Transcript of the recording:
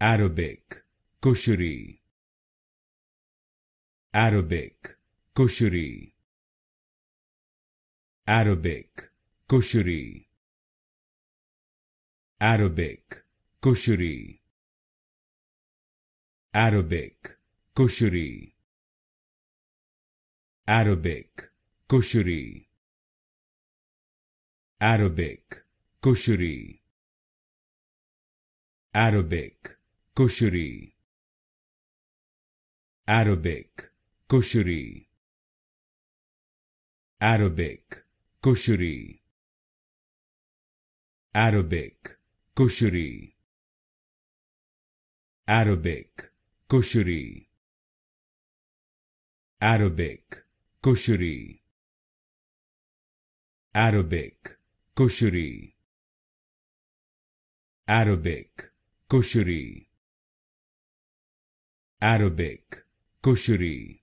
Arabic, Kushari Arabic, Kushari Arabic, Kushari Arabic, Kushari Arabic, Kushari Arabic, Kushari Arabic, Kushari Arabic, Kushari. Arabic Kushari. Arabic Kushari. Arabic Kushari. Arabic Kushari. Arabic Kushari. Arabic Kushari. Arabic Kushari. Arabic, Kushari,